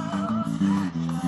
Oh.